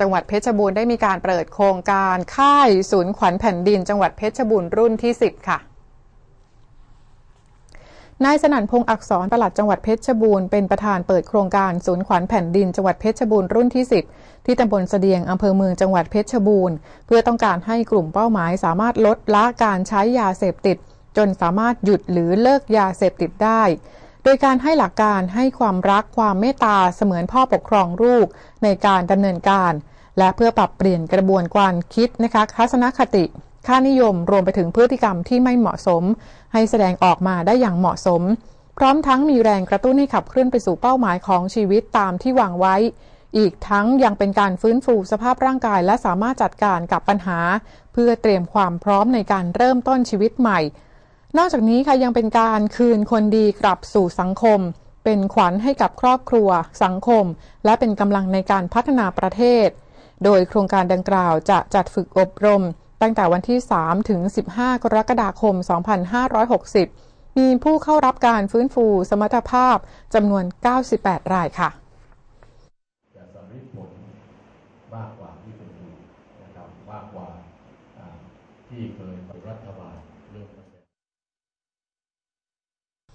จังหวัดเพชรบูรณ์ได้มีการเปิดโครงการค่ายศูนย์ขวัญแผ่นดิน จังหวัดเพชรบูรณ์รุ่นที่ 10 ค่ะนายสนั่นพงศ์อักษรปลัดจังหวัดเพชรบูรณ์เป็นประธานเปิดโครงการศูนย์ขวัญแผ่นดินจังหวัดเพชรบูรณ์รุ่นที่ 10 ที่ตำบลเสดียงอำเภอเมืองจังหวัดเพชรบูรณ์ เพื่อต้องการให้กลุ่มเป้าหมายสามารถลดละการใช้ยาเสพติด จนสามารถหยุดหรือเลิกยาเสพติดได้ ดยการให้หลักการให้ความรักความเมตตาเสมือนพ่อปกครองลูกในการดำเนินการ และเพื่อปรับเปลี่ยนกระบวนการคิดนะคะทัศนคติ ค่านิยมรวมไปถึงพฤติกรรมที่ไม่เหมาะสม ให้แสดงออกมาได้อย่างเหมาะสม พร้อมทั้งมีแรงกระตุ้นให้ขับเคลื่อนไปสู่เป้าหมายของชีวิตตามที่วางไว้ อีกทั้งยังเป็นการฟื้นฟูสภาพร่างกาย และสามารถจัดการกับปัญหา เพื่อเตรียมความพร้อมในการเริ่มต้นชีวิตใหม่ นอกจากนี้ค่ะยังเป็นการคืนคนดีกลับสู่สังคม เป็นขวัญให้กับครอบครัว สังคม และเป็นกำลังในการพัฒนาประเทศ โดยโครงการดังกล่าวจะจัดฝึกอบรม ตั้งแต่วันที่ 3 ถึง 15 กรกฎาคม 2560 มีผู้เข้ารับการฟื้นฟูสมรรถภาพจำนวน 98 รายค่ะจะสำเร็จผลมากกว่าที่เป็นอยู่นะครับมากกว่าที่เคยรัฐบาลเริ่มตั้ง